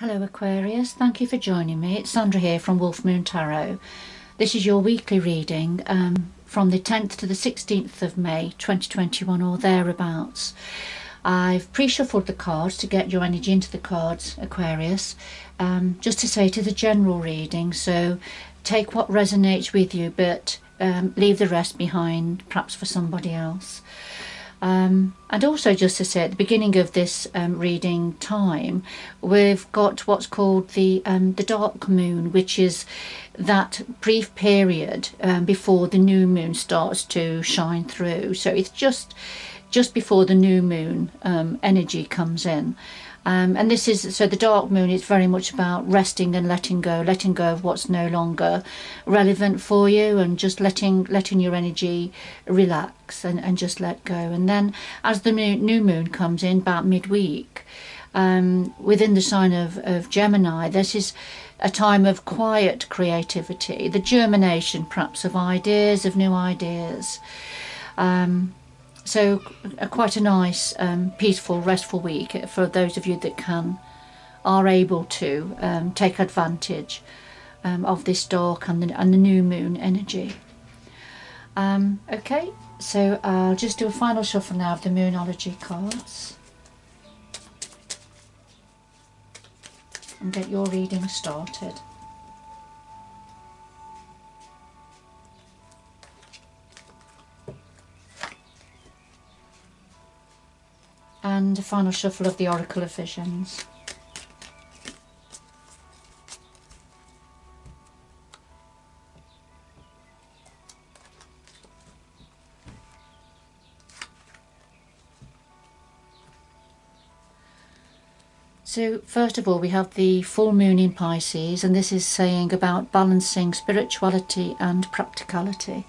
Hello Aquarius, thank you for joining me. It's Sandra here from Wolf Moon Tarot. This is your weekly reading um, from the 10th to the 16th of May 2021 or thereabouts. I've pre-shuffled the cards to get your energy into the cards, Aquarius, um, just to say to the general reading, so take what resonates with you but um, leave the rest behind, perhaps for somebody else. Um, and also just to say at the beginning of this um, reading time we've got what's called the um, the dark moon which is that brief period um, before the new moon starts to shine through. So it's just just before the new moon um, energy comes in um, and this is so the dark moon is very much about resting and letting go, letting go of what's no longer relevant for you, and just letting letting your energy relax and, and just let go. And then as the new, moon comes in about midweek, um, within the sign of, of Gemini, this is a time of quiet creativity, the germination perhaps of ideas, of new ideas. Um, so quite a nice, um, peaceful, restful week for those of you that can, are able to um, take advantage um, of this dark and the, and the new moon energy. Um, okay, so I'll just do a final shuffle now of the Moonology cards. And get your reading started. And a final shuffle of the Oracle of Visions. So first of all we have the full moon in Pisces and this is saying about balancing spirituality and practicality.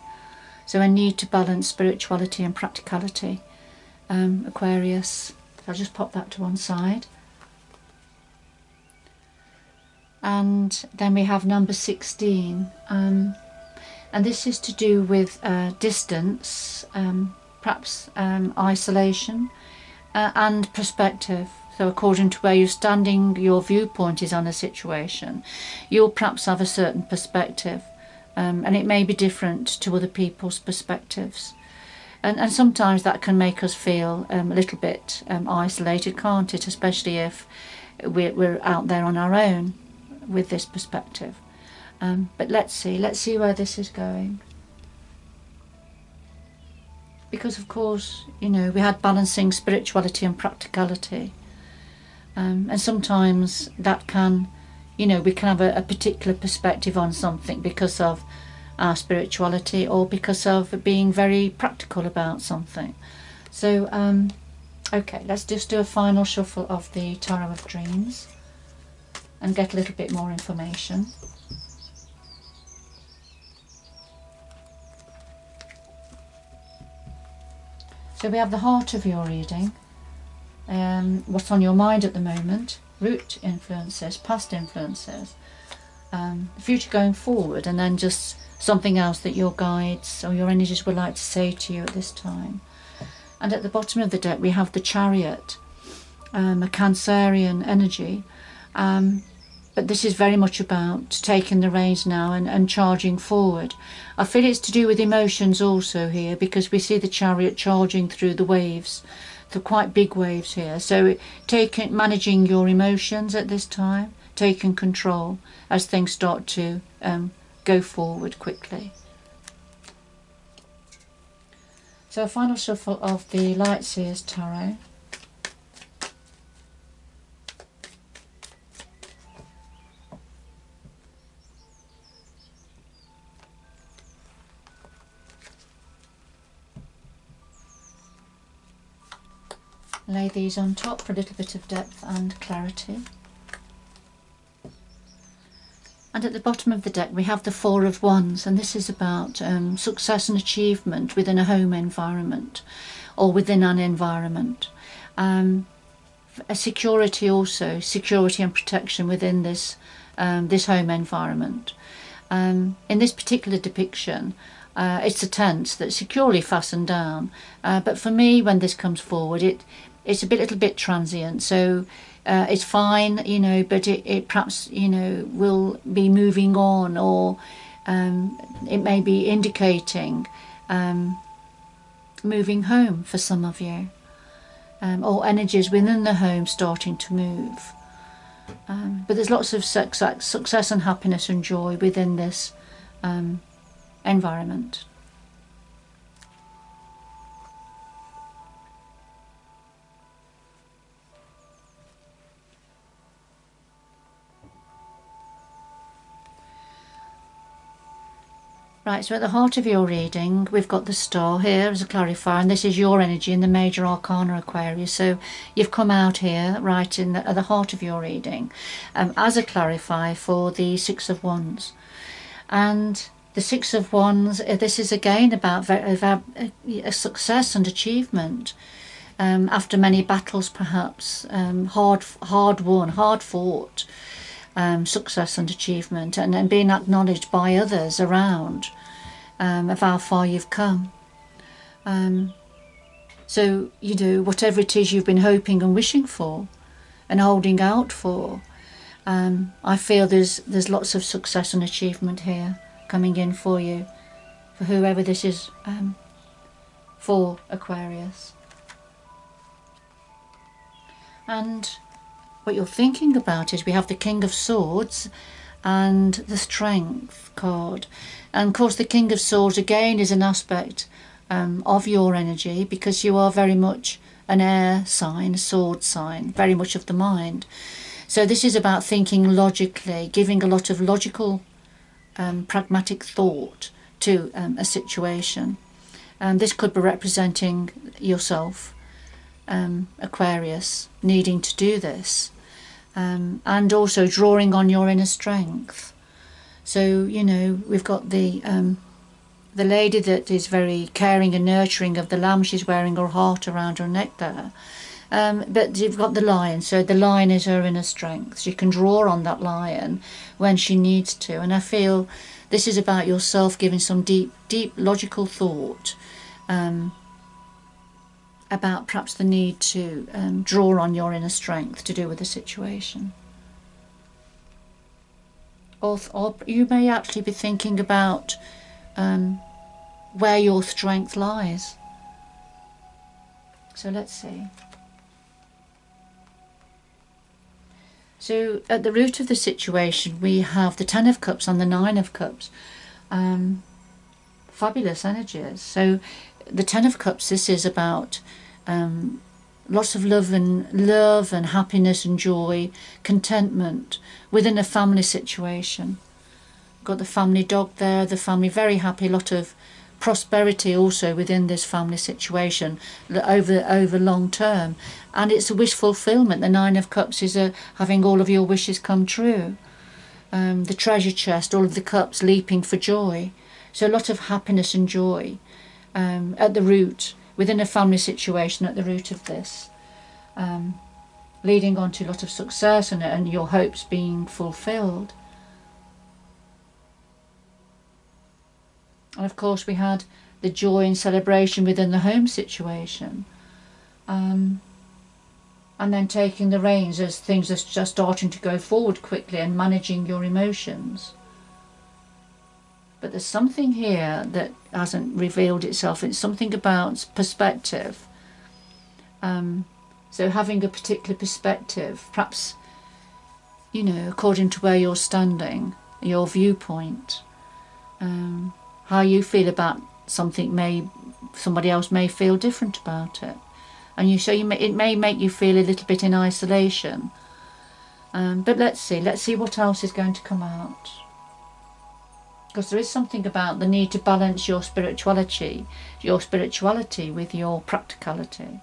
So a need to balance spirituality and practicality um, Aquarius. I'll just pop that to one side. And then we have number 16. Um, and this is to do with uh, distance, um, perhaps um, isolation uh, and perspective. So according to where you're standing, your viewpoint is on a situation. You'll perhaps have a certain perspective um, and it may be different to other people's perspectives and, and sometimes that can make us feel um, a little bit um, isolated, can't it? Especially if we're, we're out there on our own with this perspective. Um, but let's see, let's see where this is going. Because of course, you know, we had balancing spirituality and practicality. Um, and sometimes that can, you know, we can have a, a particular perspective on something because of our spirituality or because of being very practical about something. So, um, okay, let's just do a final shuffle of the Tarot of Dreams and get a little bit more information. So we have the heart of your reading, um, what's on your mind at the moment, root influences, past influences, um, future going forward, and then just something else that your guides or your energies would like to say to you at this time. And at the bottom of the deck we have the chariot, um, a Cancerian energy. Um, but this is very much about taking the reins now and, and charging forward. I feel it's to do with emotions also here because we see the chariot charging through the waves, the quite big waves here. So taking, managing your emotions at this time, taking control as things start to um, go forward quickly. So a final shuffle of the Light Seers Tarot. Lay these on top for a little bit of depth and clarity. And at the bottom of the deck we have the Four of Wands and this is about um, success and achievement within a home environment or within an environment. Um, a security also, security and protection within this, um, this home environment. Um, in this particular depiction uh, it's a tent that's securely fastened down uh, but for me when this comes forward it it's a bit, little bit transient so uh, it's fine, you know, but it, it perhaps, you know, will be moving on or um, it may be indicating um, moving home for some of you um, or energies within the home starting to move. Um, but there's lots of success, success and happiness and joy within this um, environment. Right, so at the heart of your reading, we've got the star here as a clarifier, and this is your energy in the major arcana Aquarius. So you've come out here, right, in the, at the heart of your reading, um, as a clarifier for the Six of Wands. And the Six of Wands, uh, this is again about a, a success and achievement. Um, after many battles, perhaps um, hard, hard won, hard fought, um, success and achievement, and, and being acknowledged by others around um, of how far you've come. Um, so, you know, whatever it is you've been hoping and wishing for and holding out for, um, I feel there's, there's lots of success and achievement here coming in for you, for whoever this is um, for Aquarius. And what you're thinking about is we have the King of Swords and the Strength card. And of course, the King of Swords again is an aspect um, of your energy because you are very much an air sign, a sword sign, very much of the mind. So, this is about thinking logically, giving a lot of logical, um, pragmatic thought to um, a situation. And this could be representing yourself, um, Aquarius, needing to do this, um, and also drawing on your inner strength. So you know we've got the um, the lady that is very caring and nurturing of the lamb. She's wearing her heart around her neck there. Um, but you've got the lion, so the lion is her inner strength. She can draw on that lion when she needs to. And I feel this is about yourself giving some deep, deep logical thought um, about perhaps the need to um, draw on your inner strength to do with the situation or, or you may actually be thinking about um, where your strength lies. So let's see. So at the root of the situation, we have the Ten of Cups and the Nine of Cups. Um, fabulous energies. So the Ten of Cups, this is about um, lots of love and love and happiness and joy, contentment within a family situation. Got the family dog there, the family very happy, lot of prosperity also within this family situation over over long term. And it's a wish fulfillment. The nine of cups is a having all of your wishes come true. Um, the treasure chest all of the cups leaping for joy. So a lot of happiness and joy um, at the root within a family situation at the root of this, um, leading on to a lot of success and, and your hopes being fulfilled. And of course, we had the joy and celebration within the home situation. Um, and then taking the reins as things are just starting to go forward quickly and managing your emotions. But there's something here that hasn't revealed itself. It's something about perspective. Um, so having a particular perspective, perhaps, you know, according to where you're standing, your viewpoint, um, how you feel about something may somebody else may feel different about it, and you so you may, it may make you feel a little bit in isolation. Um, but let's see, let's see what else is going to come out because there is something about the need to balance your spirituality, your spirituality with your practicality.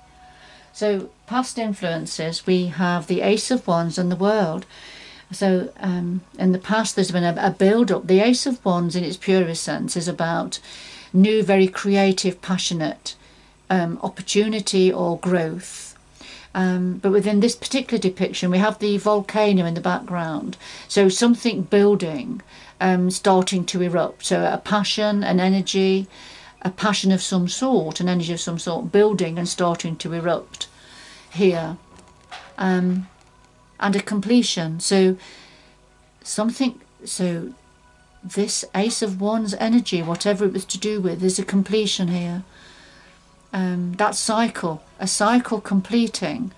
So, past influences, we have the Ace of Wands and the World. So, um, in the past, there's been a, a build up. The Ace of Wands, in its purest sense, is about new, very creative, passionate um, opportunity or growth. Um, but within this particular depiction, we have the volcano in the background. So, something building um, starting to erupt. So a passion, an energy, a passion of some sort, an energy of some sort, building and starting to erupt here. Um, and a completion. So something, so this Ace of Wands energy, whatever it was to do with, is a completion here. Um, that cycle, a cycle completing,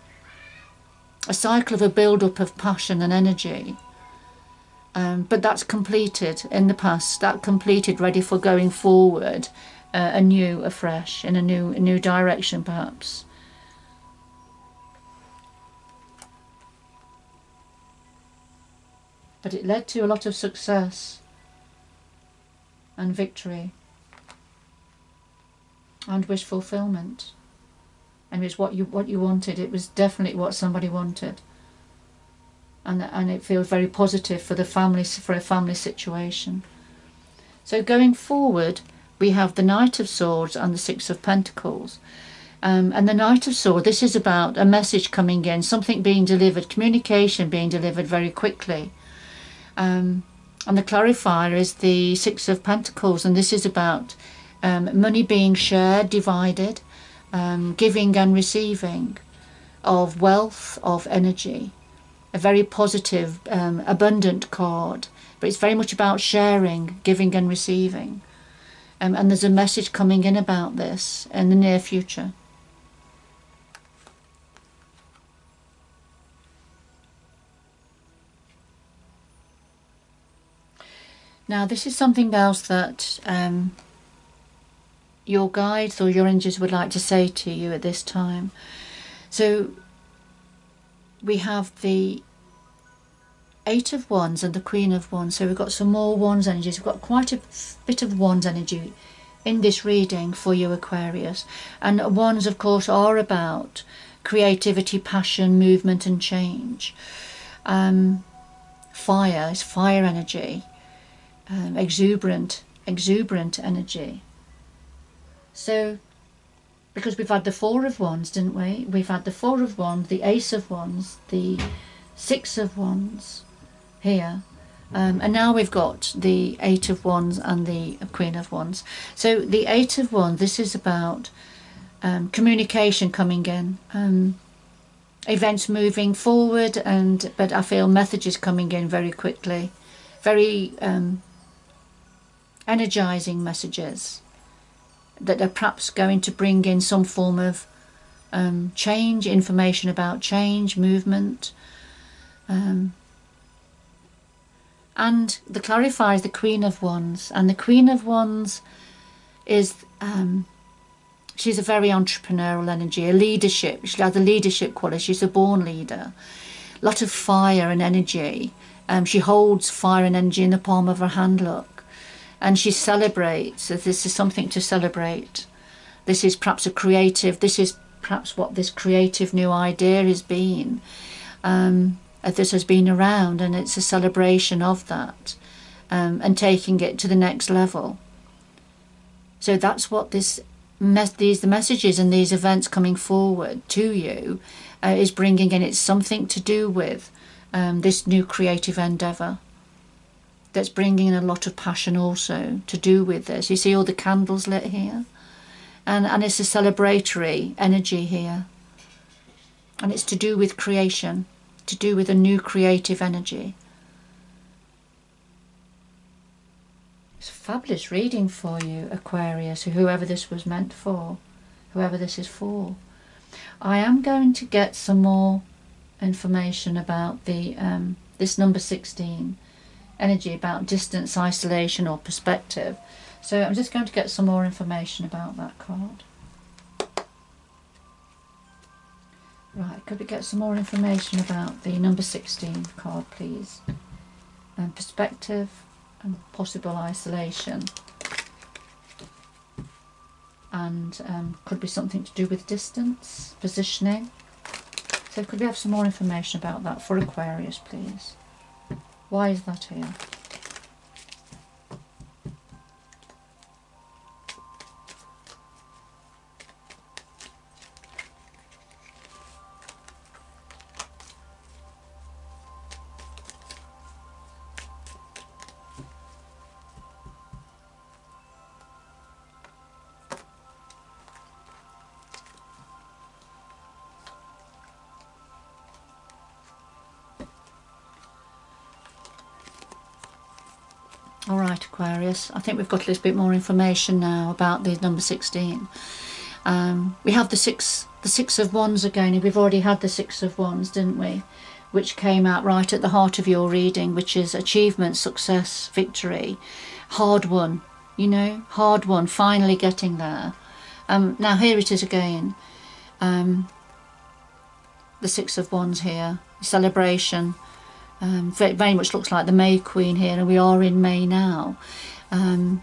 a cycle of a build-up of passion and energy. Um, but that's completed in the past. That completed, ready for going forward, uh, anew, afresh, in a new, a new direction, perhaps. But it led to a lot of success and victory and wish fulfillment. And it was what you what you wanted. It was definitely what somebody wanted. And and it feels very positive for the family for a family situation. So going forward, we have the Knight of Swords and the Six of Pentacles. Um, and the Knight of Swords, this is about a message coming in, something being delivered, communication being delivered very quickly. Um, and the clarifier is the Six of Pentacles, and this is about um, money being shared, divided, um, giving and receiving of wealth, of energy. A very positive, um, abundant card, but it's very much about sharing, giving and receiving. Um, and there's a message coming in about this in the near future. Now, this is something else that um, your guides or your angels would like to say to you at this time. So, we have the Eight of Wands and the Queen of Wands. So, we've got some more Wands energies. We've got quite a bit of Wands energy in this reading for you, Aquarius. And Wands, of course, are about creativity, passion, movement, and change. Um, fire is fire energy um, exuberant, exuberant energy. So, because we've had the Four of Wands, didn't we? We've had the Four of Wands, the Ace of Wands, the Six of Wands here. Um, and now we've got the Eight of Wands and the Queen of Wands. So the Eight of Wands, this is about um, communication coming in, um, events moving forward, and but I feel messages coming in very quickly, very um, energizing messages that are perhaps going to bring in some form of um, change, information about change, movement. Um, and the clarifier is the Queen of Wands, and the Queen of Wands is um, she's a very entrepreneurial energy, a leadership. She has a leadership quality. She's a born leader. A lot of fire and energy. Um, she holds fire and energy in the palm of her hand. Look, and she celebrates. that This is something to celebrate. This is perhaps a creative. This is perhaps what this creative new idea has been. Um, this has been around, and it's a celebration of that, um, and taking it to the next level. So that's what this these the messages and these events coming forward to you uh, is bringing in. It's something to do with um, this new creative endeavor that's bringing in a lot of passion also to do with this. You see all the candles lit here? And, and it's a celebratory energy here. And it's to do with creation, to do with a new creative energy. It's a fabulous reading for you, Aquarius, whoever this was meant for, whoever this is for. I am going to get some more information about the um, this number 16 energy about distance, isolation or perspective. So I'm just going to get some more information about that card. Right, could we get some more information about the number 16 card, please? And perspective and possible isolation. And um, could be something to do with distance, positioning. So could we have some more information about that for Aquarius, please? Why is that here? All right, Aquarius. I think we've got a little bit more information now about the number 16. Um, we have the six, the six of wands again. We've already had the six of wands, didn't we? Which came out right at the heart of your reading, which is achievement, success, victory, hard won. You know, hard won. Finally getting there. Um, now here it is again. Um, the six of wands here, celebration um, very, very, much looks like the May Queen here, and we are in May now. Um,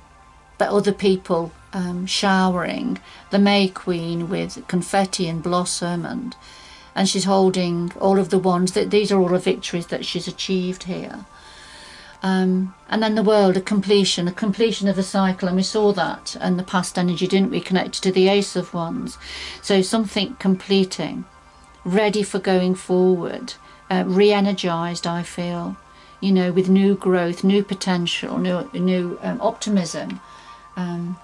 but other people um, showering the May Queen with confetti and blossom, and and she's holding all of the wands. That these are all the victories that she's achieved here. Um, and then the world, a completion, a completion of a cycle, and we saw that and the past energy, didn't we, connected to the Ace of Wands. So something completing, ready for going forward uh, re-energized I feel you know with new growth new potential new new um, optimism um,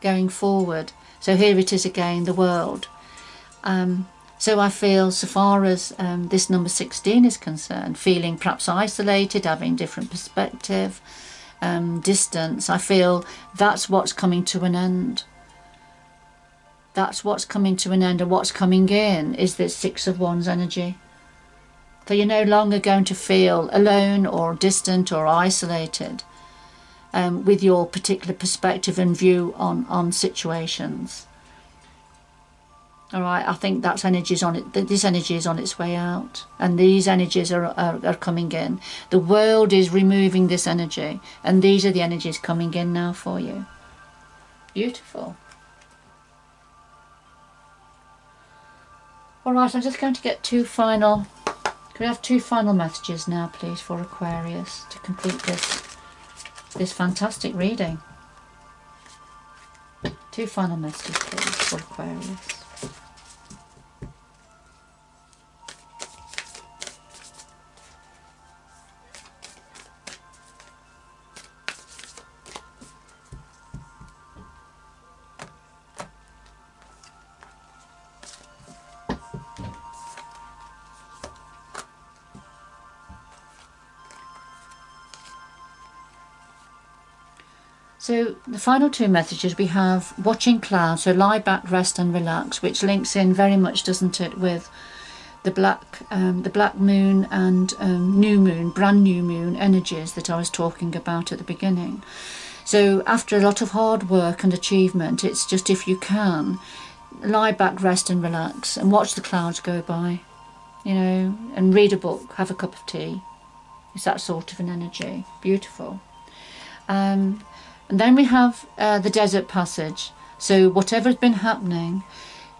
going forward. So here it is again the world. Um, so I feel so far as um, this number 16 is concerned feeling perhaps isolated having different perspective um, distance I feel that's what's coming to an end. That's what's coming to an end and what's coming in is this six of wands energy so you're no longer going to feel alone or distant or isolated um, with your particular perspective and view on, on situations. All right, I think that's energy's on it. This energy is on its way out, and these energies are, are, are coming in. The world is removing this energy, and these are the energies coming in now for you. Beautiful. All right, I'm just going to get two final could we have two final messages now, please, for Aquarius to complete this this fantastic reading? Two final messages, please, for Aquarius. So the final two messages we have watching clouds, so lie back, rest and relax, which links in very much, doesn't it, with the black, um, the black moon and um, new moon, brand new moon energies that I was talking about at the beginning. So after a lot of hard work and achievement, it's just if you can, lie back, rest and relax, and watch the clouds go by, you know, and read a book, have a cup of tea. It's that sort of an energy. Beautiful. Um, and then we have uh, the desert passage. So whatever's been happening,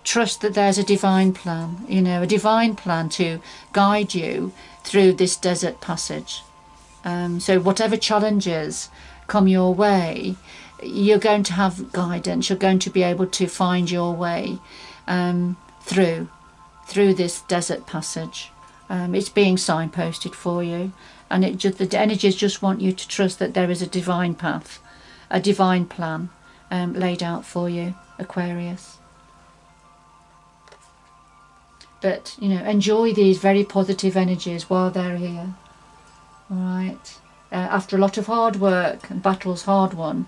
trust that there's a divine plan, you know, a divine plan to guide you through this desert passage. Um, so whatever challenges come your way, you're going to have guidance. You're going to be able to find your way um, through through this desert passage. Um, it's being signposted for you, and it just, the energies just want you to trust that there is a divine path a divine plan um, laid out for you, Aquarius. But, you know, enjoy these very positive energies while they're here. All right. Uh, after a lot of hard work and battles hard won,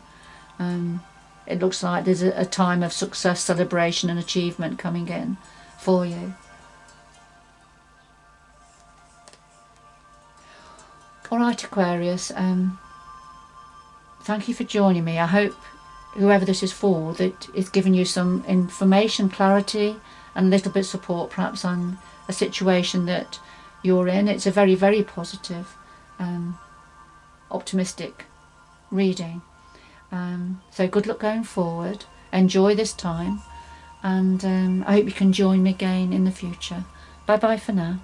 um, it looks like there's a, a time of success, celebration and achievement coming in for you. All right, Aquarius. Um, thank you for joining me. I hope whoever this is for that it's given you some information, clarity and a little bit of support perhaps on a situation that you're in. It's a very, very positive, um, optimistic reading. Um, so good luck going forward. Enjoy this time and um, I hope you can join me again in the future. Bye bye for now.